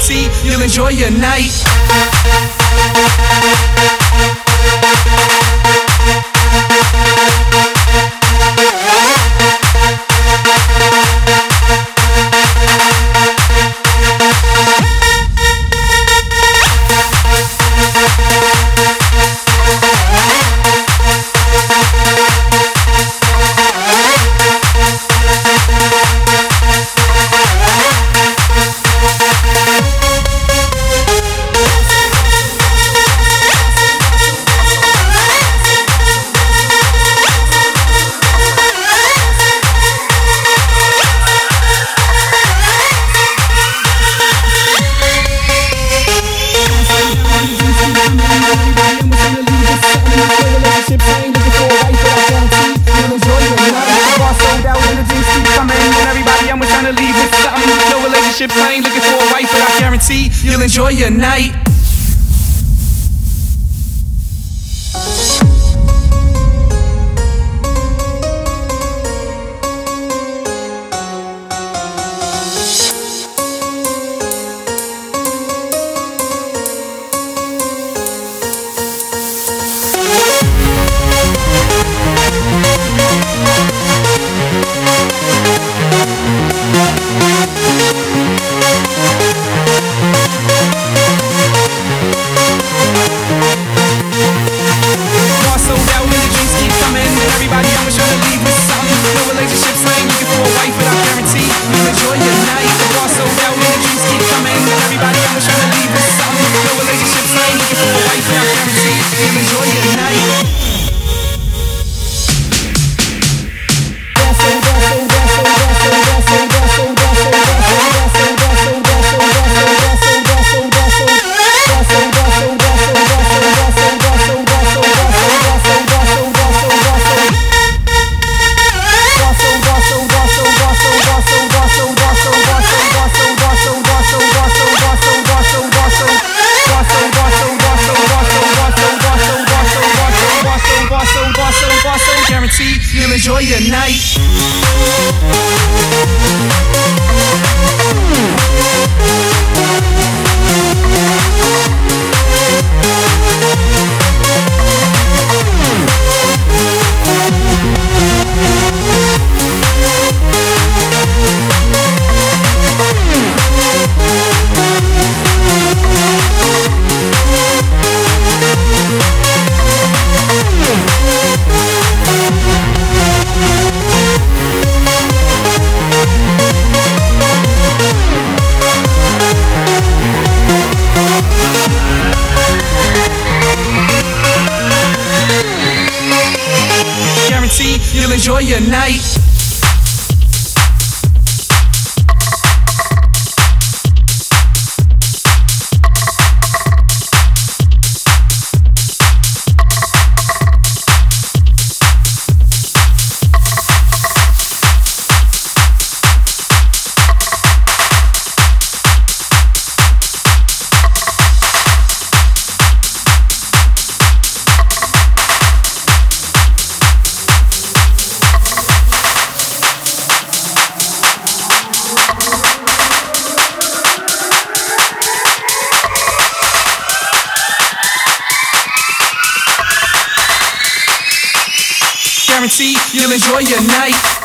Guarantee you'll enjoy your night. Ain't looking for a wife, but I guarantee you'll enjoy your night. You'll enjoy your night. You'll enjoy your night. Guarantee you'll enjoy your night.